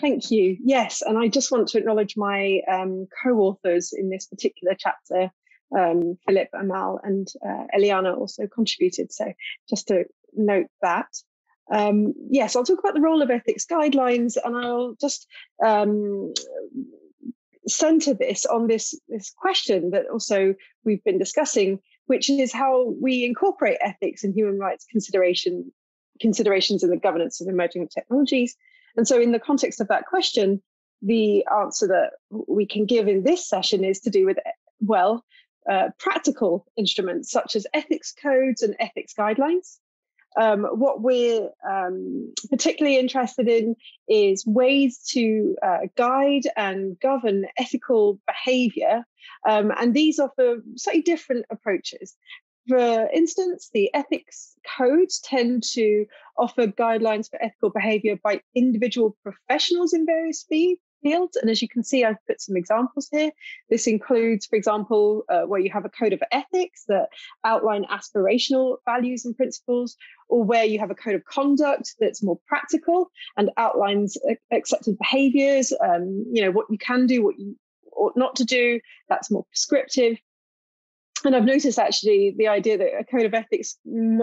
Thank you. Yes, and I just want to acknowledge my um, co-authors in this particular chapter, um, Philip, Amal, and uh, Eliana also contributed. So just to note that. Um, yes, I'll talk about the role of ethics guidelines, and I'll just um, center this on this this question that also we've been discussing, which is how we incorporate ethics and human rights consideration considerations in the governance of emerging technologies. And so, in the context of that question, the answer that we can give in this session is to do with well uh, practical instruments such as ethics codes and ethics guidelines. Um, what we're um, particularly interested in is ways to uh, guide and govern ethical behavior. Um, and these offer slightly different approaches. For instance, the ethics codes tend to offer guidelines for ethical behavior by individual professionals in various fields. And as you can see, I've put some examples here. This includes, for example, uh, where you have a code of ethics that outline aspirational values and principles, or where you have a code of conduct that's more practical and outlines accepted behaviors, um, you know, what you can do, what you ought not to do, that's more prescriptive. And I've noticed actually the idea that a code of ethics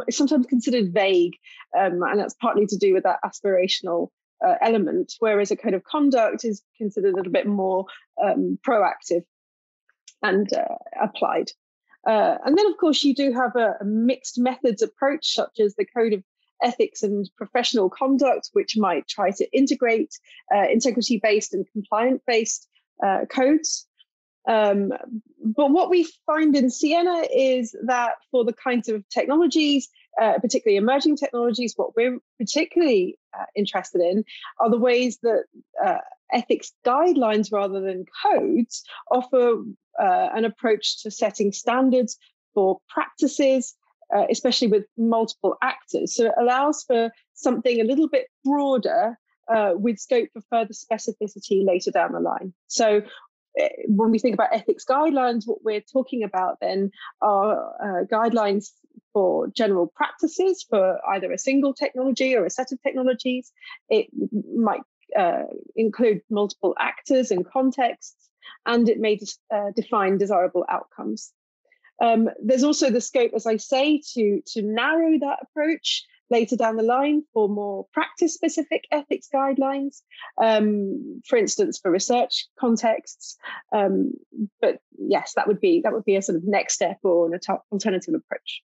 is sometimes considered vague, um, and that's partly to do with that aspirational uh, element, whereas a code of conduct is considered a little bit more um, proactive and uh, applied. Uh, and then, of course, you do have a, a, mixed methods approach, such as the code of ethics and professional conduct, which might try to integrate uh, integrity based and compliant based uh, codes. Um, but what we find in SIENNA is that for the kinds of technologies uh, particularly emerging technologies, what we're particularly uh, interested in are the ways that uh, ethics guidelines rather than codes offer uh, an approach to setting standards for practices, uh, especially with multiple actors. So it allows for something a little bit broader uh, with scope for further specificity later down the line. So when we think about ethics guidelines, what we're talking about then are uh, guidelines for general practices for either a single technology or a set of technologies. It might uh, include multiple actors and contexts, and it may uh, define desirable outcomes. Um, there's also the scope, as I say, to, to narrow that approach later down the line for more practice specific ethics guidelines, um, for instance, for research contexts. Um, but yes, that would be that would be a sort of next step or an alternative approach.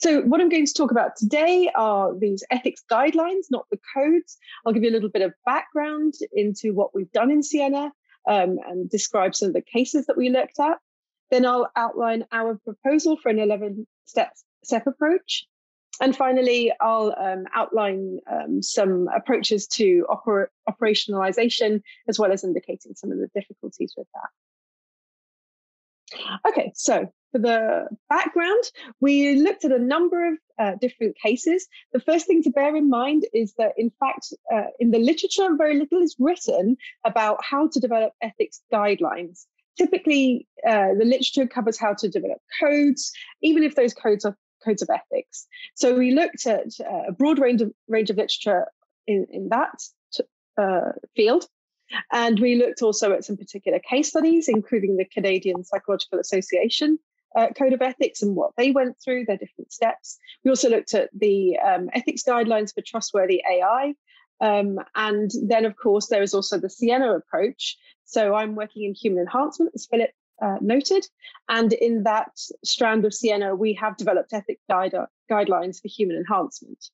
So, what I'm going to talk about today are these ethics guidelines, not the codes. I'll give you a little bit of background into what we've done in SIENNA um, and describe some of the cases that we looked at. Then I'll outline our proposal for an 11 step, step approach. And finally, I'll um, outline um, some approaches to oper- operationalization, as well as indicating some of the difficulties with that. Okay, so for the background, we looked at a number of uh, different cases. The first thing to bear in mind is that, in fact, uh, in the literature, very little is written about how to develop ethics guidelines. Typically, uh, the literature covers how to develop codes, even if those codes are codes of ethics. So we looked at uh, a broad range of range of literature in, in that uh, field. And we looked also at some particular case studies, including the Canadian Psychological Association uh, Code of Ethics and what they went through, their different steps. We also looked at the um, ethics guidelines for trustworthy AI. Um, and then, of course, there is also the SIENNA approach. So I'm working in human enhancement, as Philip uh, noted. And in that strand of SIENNA, we have developed ethic guide- guidelines for human enhancement.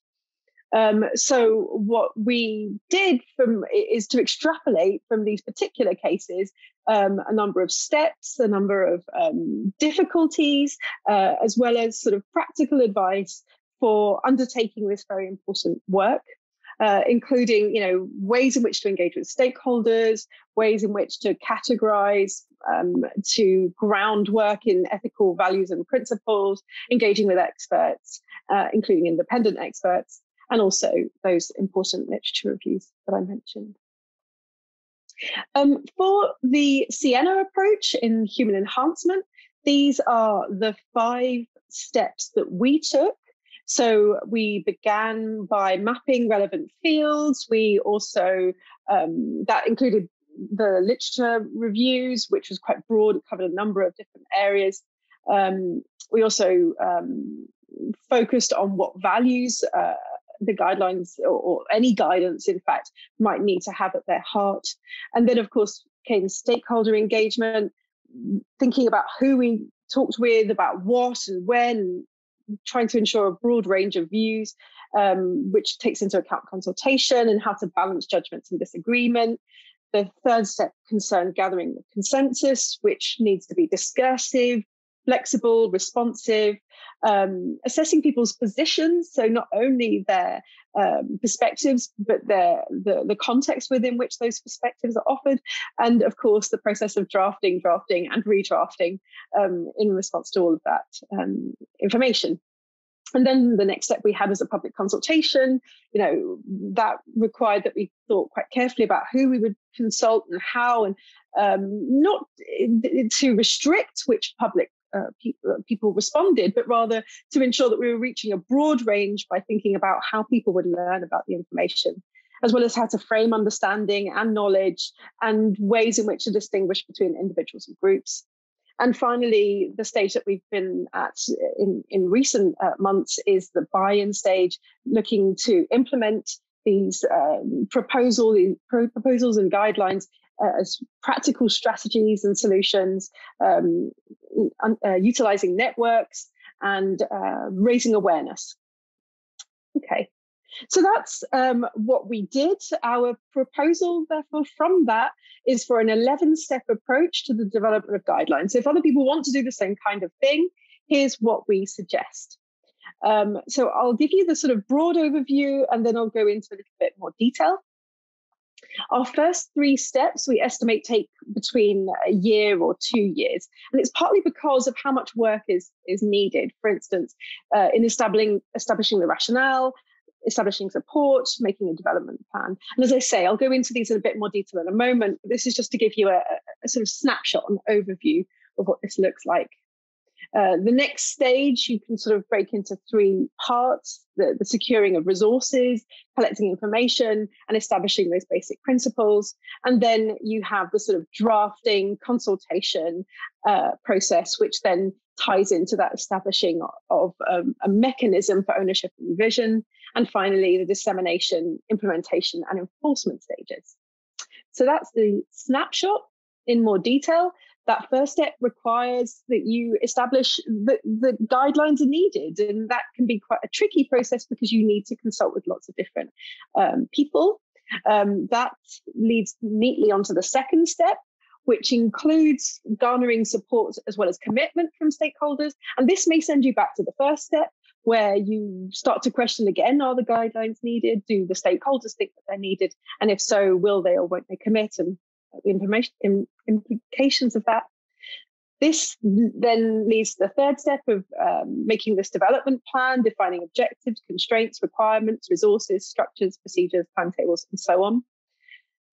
Um, so what we did from is to extrapolate from these particular cases um, a number of steps, a number of um, difficulties, uh, as well as sort of practical advice for undertaking this very important work. Uh, including, you know, ways in which to engage with stakeholders, ways in which to categorize, um, to groundwork in ethical values and principles, engaging with experts, uh, including independent experts, and also those important literature reviews that I mentioned. Um, for the SIENNA approach in human enhancement, these are the five steps that we took. So we began by mapping relevant fields. We also, um, that included the literature reviews, which was quite broad, it covered a number of different areas. Um, we also um, focused on what values uh, the guidelines or, or, any guidance, in fact, might need to have at their heart. And then, of course, came stakeholder engagement, thinking about who we talked with, about what and when, trying to ensure a broad range of views, um, which takes into account consultation and how to balance judgments and disagreement. The third step concerned gathering the consensus, which needs to be discursive, flexible, responsive, um, assessing people's positions. So not only their um, perspectives, but their the, the context within which those perspectives are offered, and of course the process of drafting, drafting, and redrafting um, in response to all of that um, information. And then the next step we had was a public consultation. You know, that required that we thought quite carefully about who we would consult and how, and um, not to restrict which public uh, pe- uh, people responded, but rather to ensure that we were reaching a broad range by thinking about how people would learn about the information, as well as how to frame understanding and knowledge and ways in which to distinguish between individuals and groups. And finally, the stage that we've been at in, in recent uh, months is the buy in stage, looking to implement these um, proposal, these proposals and guidelines uh, as practical strategies and solutions, um, uh, utilizing networks and uh, raising awareness. Okay, so that's um, what we did. Our proposal, therefore, from that is for an 11 step approach to the development of guidelines. So if other people want to do the same kind of thing, here's what we suggest. Um, so I'll give you the sort of broad overview and then I'll go into a little bit more detail. Our first three steps we estimate take between a year or two years, and it's partly because of how much work is is needed. For instance, uh, in establishing establishing the rationale, establishing support, making a development plan. And as I say, I'll go into these in a bit more detail in a moment. This is just to give you a, a sort of snapshot, an overview of what this looks like. Uh, the next stage you can sort of break into three parts the, the, securing of resources, collecting information, and establishing those basic principles. And then you have the sort of drafting consultation uh, process, which then ties into that establishing of um, a mechanism for ownership and revision. And finally, the dissemination, implementation, and enforcement stages. So that's the snapshot in more detail that first step requires that you establish that the guidelines are needed. And that can be quite a tricky process because you need to consult with lots of different um, people. Um, that leads neatly onto the second step, which includes garnering support as well as commitment from stakeholders. And this may send you back to the first step, where you start to question again are the guidelines needed? Do the stakeholders think that they're needed? And if so, will they or won't they commit? And implications of that. This then leads to the third step of um, making this development plan, defining objectives, constraints, requirements, resources, structures, procedures, timetables, and so on.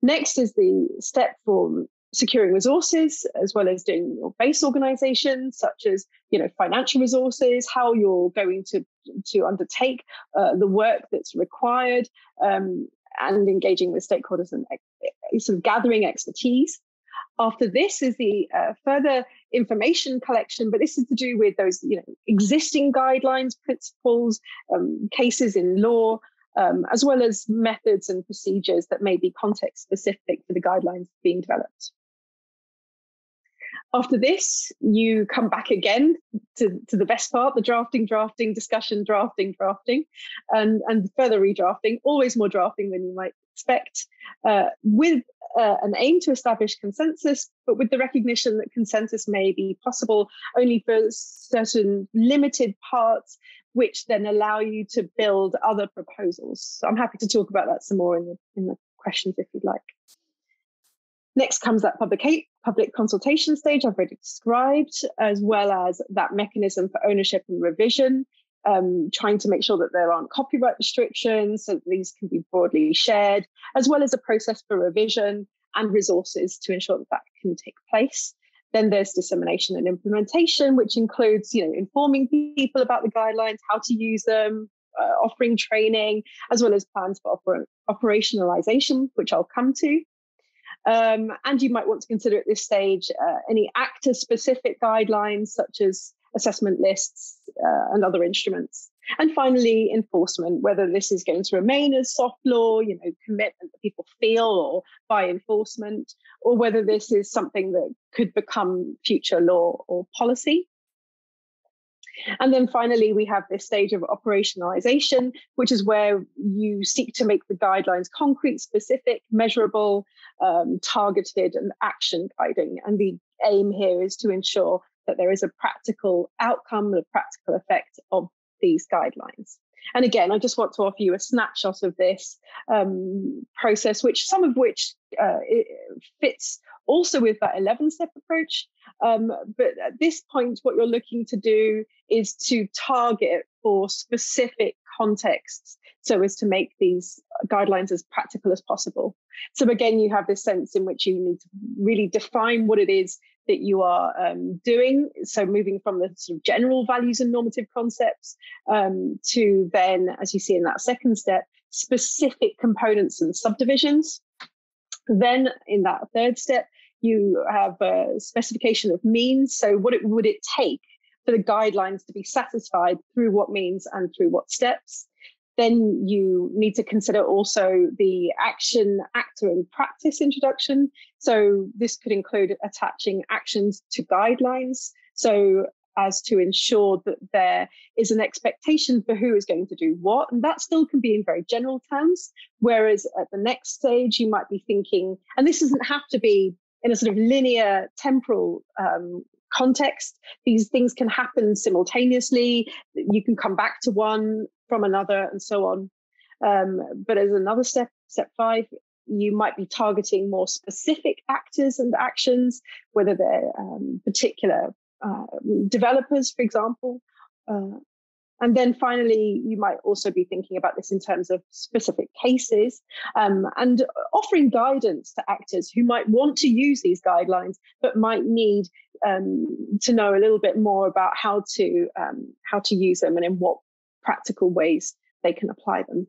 Next is the step for securing resources, as well as doing your base organization, such as you know financial resources, how you're going to to undertake uh, the work that's required, um, and engaging with stakeholders and sort of gathering expertise. After this is the uh, further information collection, but this is to do with those you know existing guidelines, principles, um, cases in law, um, as well as methods and procedures that may be context specific for the guidelines being developed. After this, you come back again to, to the best part, the drafting, drafting, discussion, drafting, drafting, and, and further redrafting, always more drafting than you might expect, uh, with uh, an aim to establish consensus, but with the recognition that consensus may be possible only for certain limited parts, which then allow you to build other proposals. So I'm happy to talk about that some more in the, in the questions if you'd like. Next comes that public, public consultation stage I've already described, as well as that mechanism for ownership and revision, um, trying to make sure that there aren't copyright restrictions, so these can be broadly shared, as well as a process for revision and resources to ensure that that can take place. Then there's dissemination and implementation, which includes, you know, informing people about the guidelines, how to use them, uh, offering training, as well as plans for oper- operationalization, which I'll come to. Um, and you might want to consider at this stage uh, any actor specific guidelines, such as assessment lists uh, and other instruments. And finally, enforcement, whether this is going to remain as soft law, you know, commitment that people feel or by enforcement, or whether this is something that could become future law or policy. And then finally, we have this stage of operationalization, which is where you seek to make the guidelines concrete, specific, measurable, um, targeted, and action guiding. And the aim here is to ensure that there is a practical outcome, a practical effect of these guidelines. And again, I just want to offer you a snapshot of this um, process, which some of which uh, fits also with that 11 step approach. Um, but at this point, what you're looking to do is to target for specific contexts so as to make these guidelines as practical as possible. So again, you have this sense in which you need to really define what it is that you are um, doing. So moving from the sort of general values and normative concepts um, to then, as you see in that second step, specific components and subdivisions. Then in that third step, you have a specification of means. So what it, would it take for the guidelines to be satisfied through what means and through what steps? Then you need to consider also the action, actor, and practice introduction. So this could include attaching actions to guidelines. So as to ensure that there is an expectation for who is going to do what. And that still can be in very general terms. Whereas at the next stage, you might be thinking, and this doesn't have to be in a sort of linear temporal um, context. These things can happen simultaneously. You can come back to one from another and so on. Um, but as another step, step five, you might be targeting more specific actors and actions, whether they're um, particular uh, developers, for example. Uh, and then finally, you might also be thinking about this in terms of specific cases um, and offering guidance to actors who might want to use these guidelines, but might need um, to know a little bit more about how to um, how to use them and in what practical ways they can apply them.